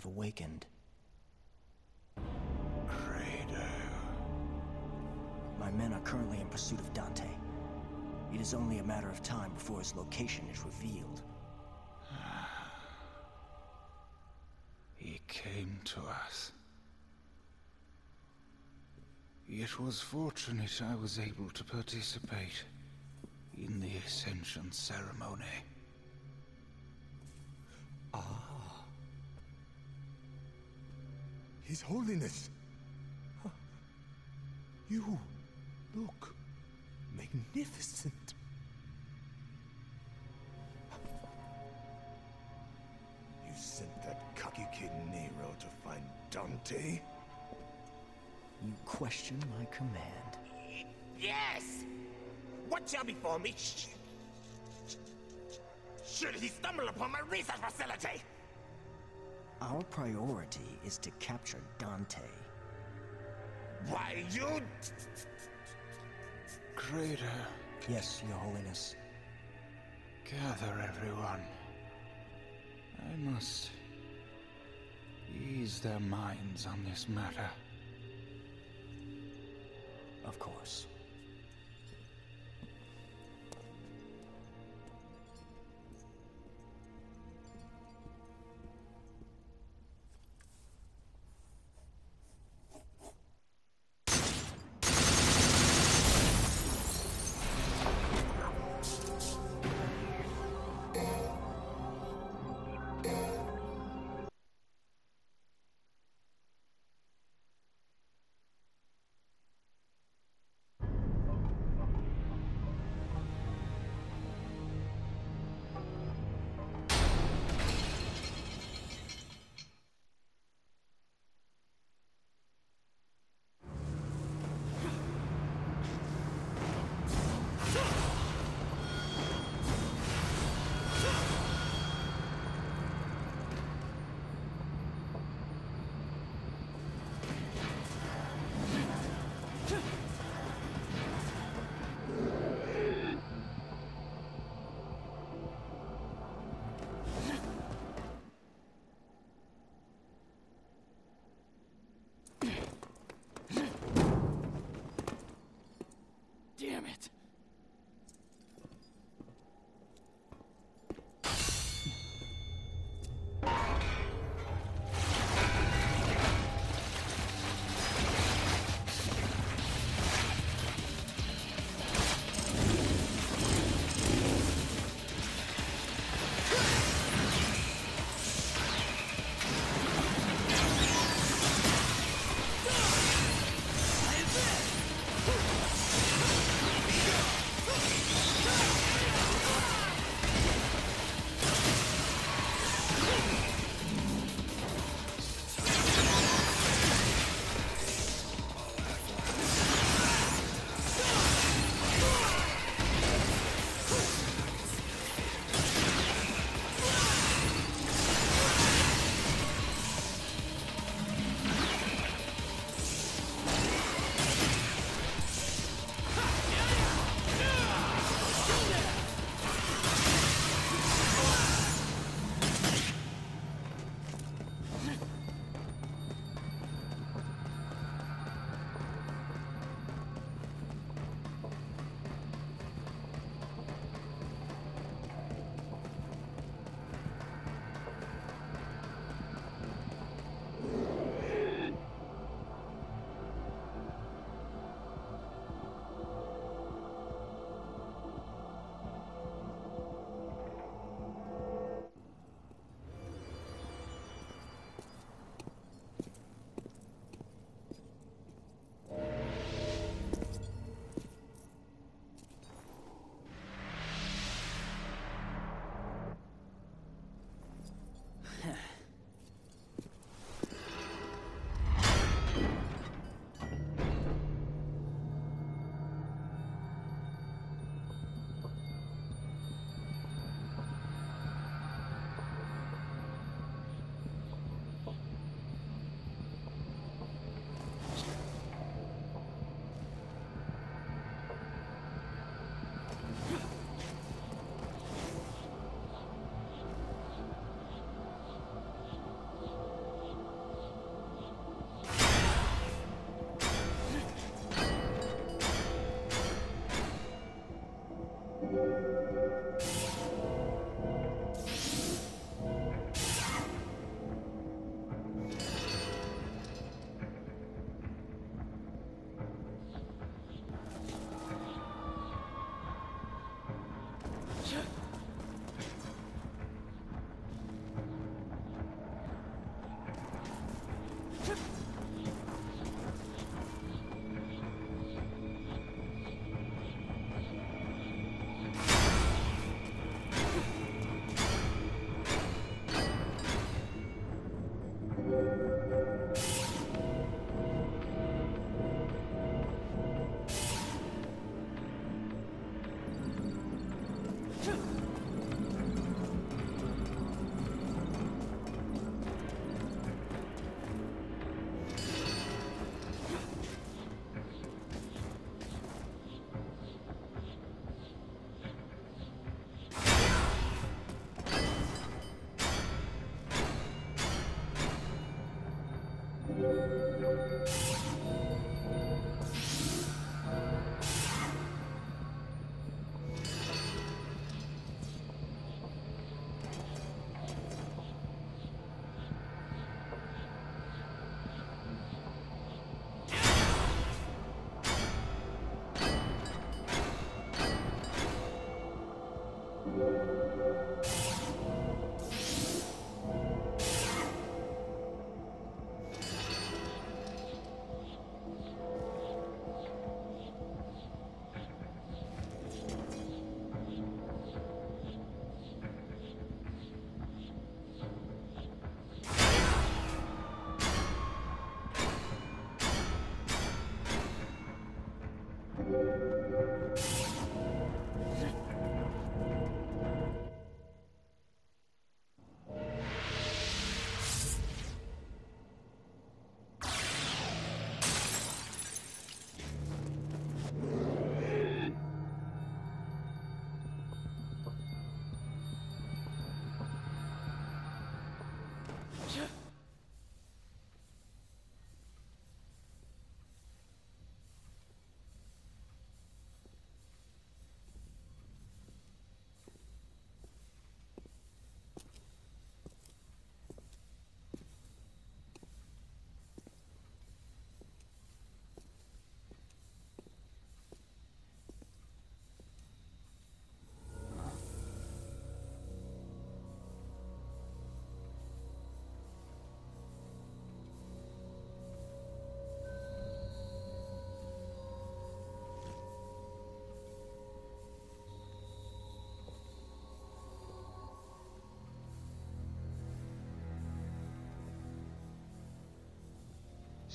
Have awakened. Credo. My men are currently in pursuit of Dante. It is only a matter of time before his location is revealed. He came to us. It was fortunate I was able to participate in the Ascension ceremony. Ah, His Holiness! Huh. You look magnificent. You sent that cocky kid Nero to find Dante? You question my command. Yes! What shall befall me? Should he stumble upon my research facility? Our priority is to capture Dante. Why, you... Credo, Yes, Your Holiness. gather everyone. I must ease their minds on this matter. Of course.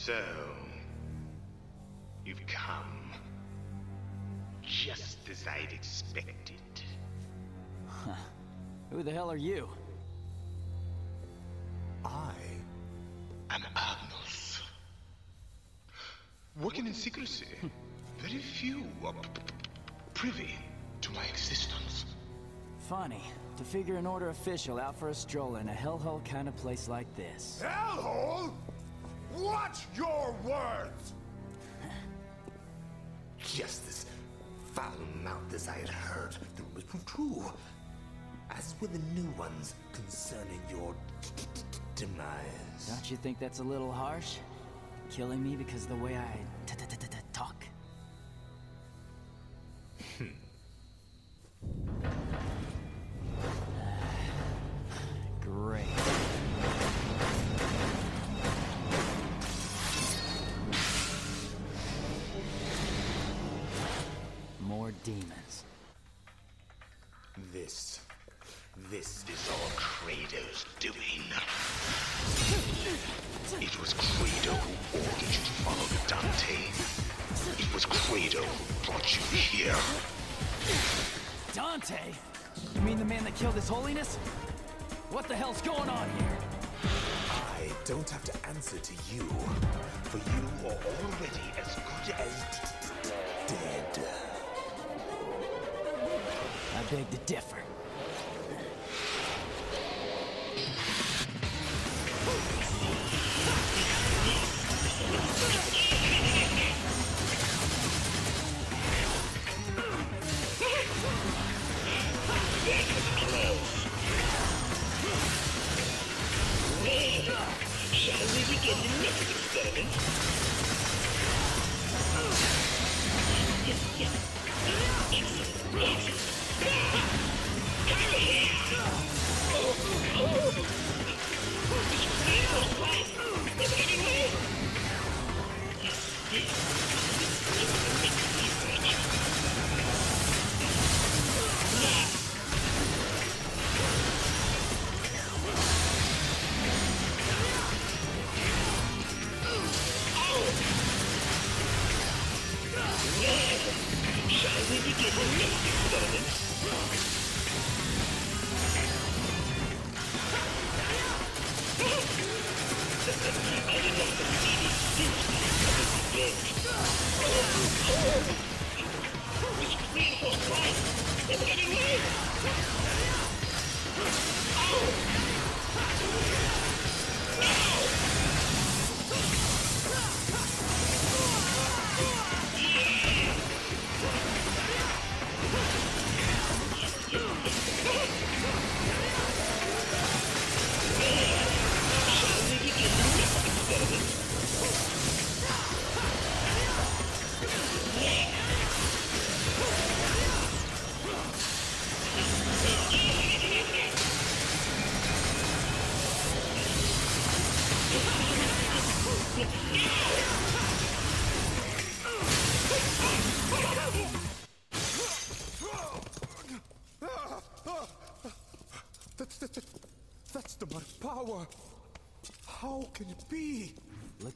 So, you've come. Just as I'd expected. Who the hell are you? I I'm Agnus. Working in secrecy. Hmm. Very few are p- p- privy to my existence. Funny. To figure an order official out for a stroll in a hellhole kind of place like this. Hellhole? Watch your words! Just as foul-mouthed as I had heard, the rumors proved true. As were the new ones concerning your demise. Don't you think that's a little harsh? Killing me because the way I mean the man that killed His Holiness? What the hell's going on here? I don't have to answer to you, for you are already as good as dead. I beg to differ.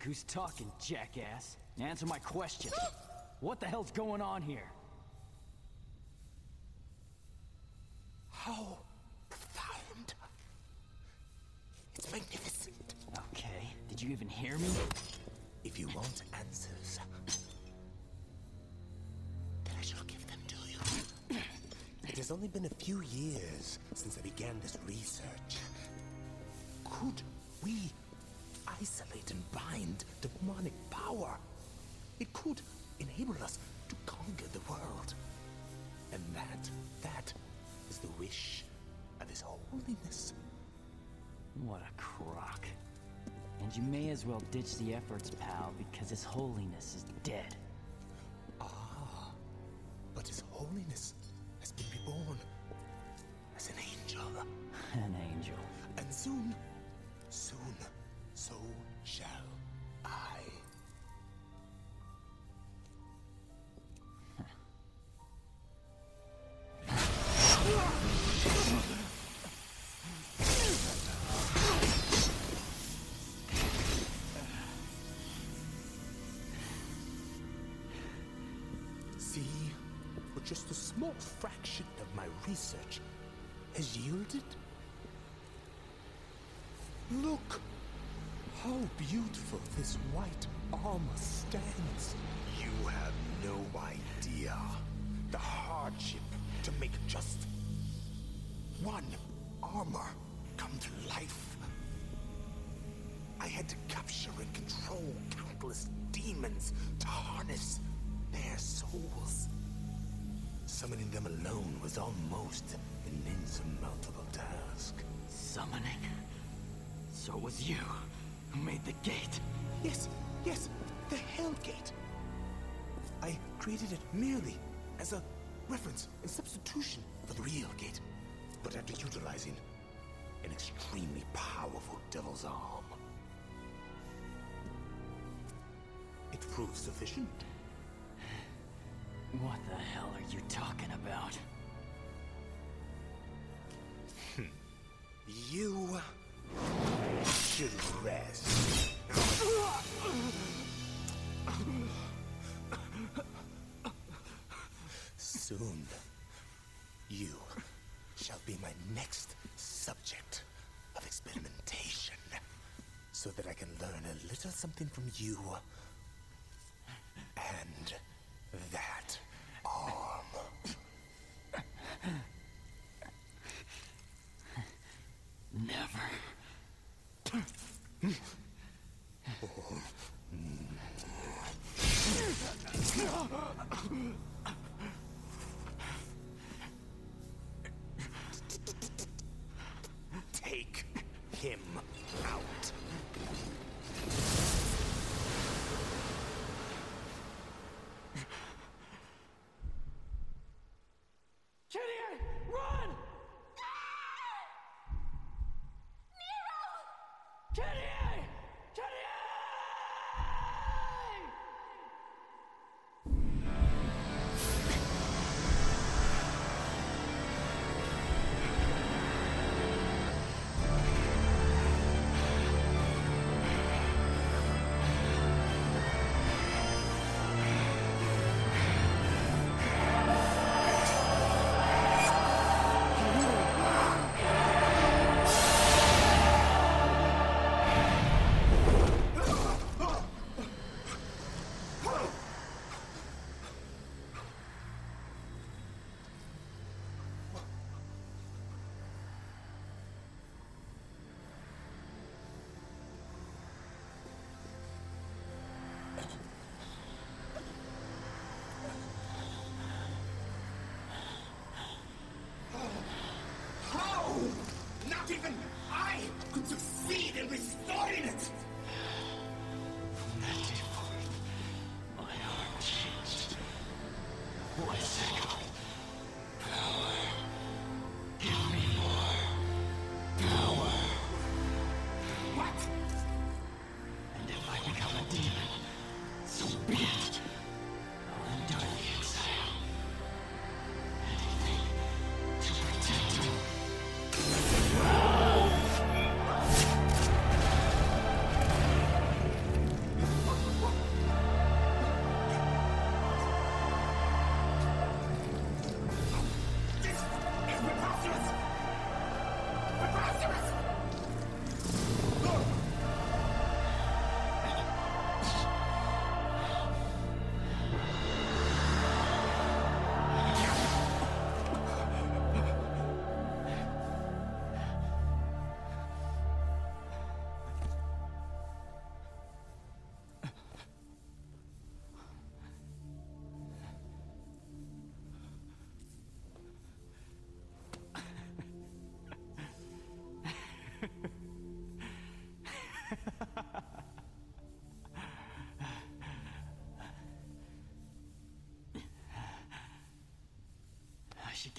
Who's talking, jackass. Answer my question. What the hell's going on here? How profound. It's magnificent. Okay, did you even hear me? If you want answers, then I shall give them to you. It has only been a few years since I began this research. Could we isolate and bind demonic power? It could enable us to conquer the world. And that, that is the wish of His Holiness. What a crock. And you may as well ditch the efforts, pal, because His Holiness is dead. Ah, But His Holiness has been reborn just a small fraction of my research has yielded? Look how beautiful this white armor stands. You have no idea the hardship to make just one armor come to life. I had to capture and control countless demons to harness their souls. Summoning them alone was almost an insurmountable task. Summoning? So it was you who made the gate? Yes, yes, the Hell Gate. I created it merely as a reference and substitution for the real gate, but after utilizing an extremely powerful devil's arm. It proved sufficient. What the hell are you talking about? Hmm. You should rest. Soon, you shall be my next subject of experimentation, so that I can learn a little something from you Oh.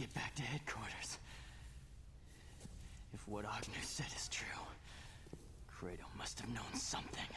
get back to headquarters. If what Agnus said is true, Credo must have known something.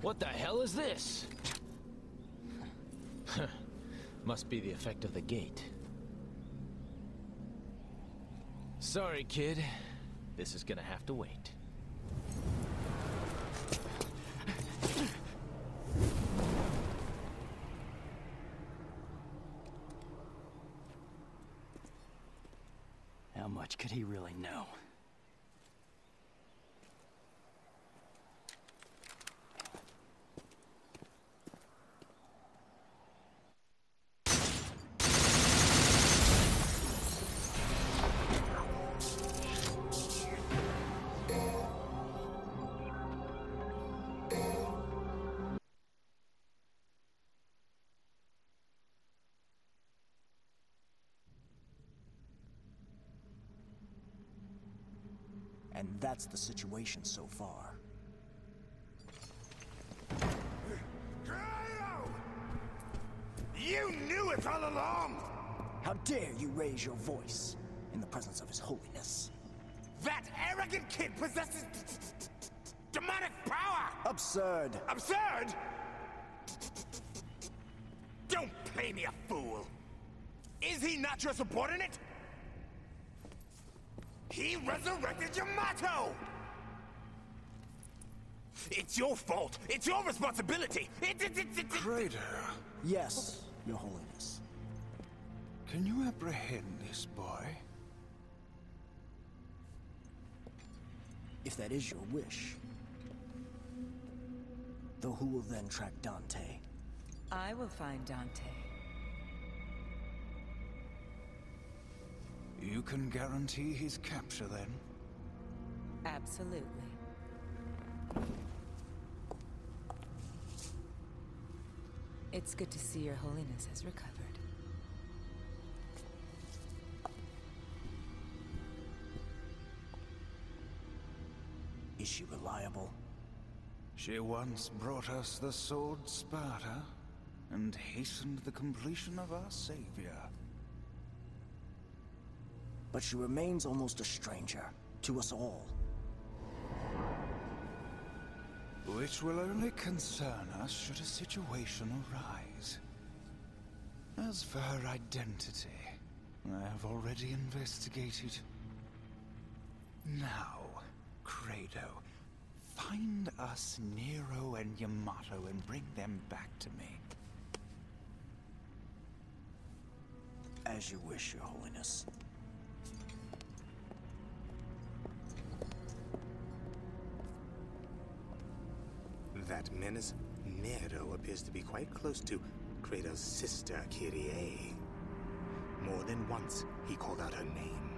What the hell is this? Must be the effect of the gate. Sorry, kid. This is gonna have to wait. That's the situation so far. You knew it all along! How dare you raise your voice in the presence of His Holiness? That arrogant kid possesses demonic power! Absurd! Absurd! Don't play me a fool! Is he not your subordinate? He resurrected Yamato! It's your fault! It's your responsibility! It, it, it, it, it- Yes, Your Holiness. can you apprehend this boy? If that is your wish. Though who will then track Dante? I will find Dante. You can guarantee his capture then? Absolutely. It's good to see your holiness has recovered. Is she reliable? She once brought us the sword Sparda, and hastened the completion of our savior. But she remains almost a stranger to us all. Which will only concern us should a situation arise. As for her identity, I have already investigated. Now, Credo, find us Nero and Yamato and bring them back to me. As you wish, Your Holiness. That menace, Nero, appears to be quite close to Credo's sister, Kyrie. More than once, he called out her name.